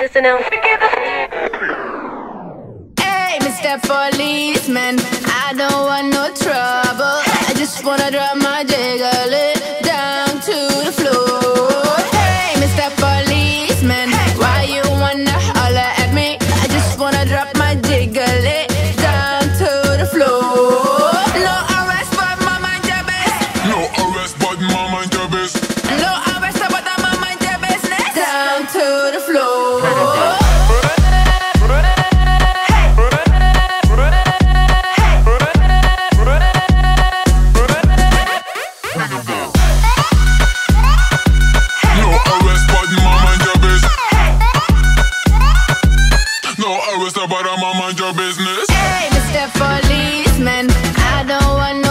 Listen now. Hey, Mr. Policeman, I don't want no trouble. I just wanna drop my jiggle down to the floor. Hey, Mr. Policeman, why you wanna holler at me? I just wanna drop my jiggle down to the floor. No arrest, for my mind your. No arrest, for my mind your. No arrest, but my mind your. Down to the floor. Mr. but I'm mind your business. Hey, Mr. Policeman, I don't want no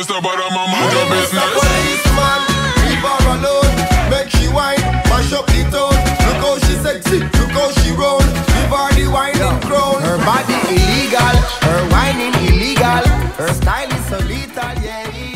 was the bottom of my job business. policeman, leave her alone. Make she whine, mash up the tone. Look how she sexy, look how she roll. Give her the whining crown. Her body illegal, her whining illegal. Her style is so lethal, yeah.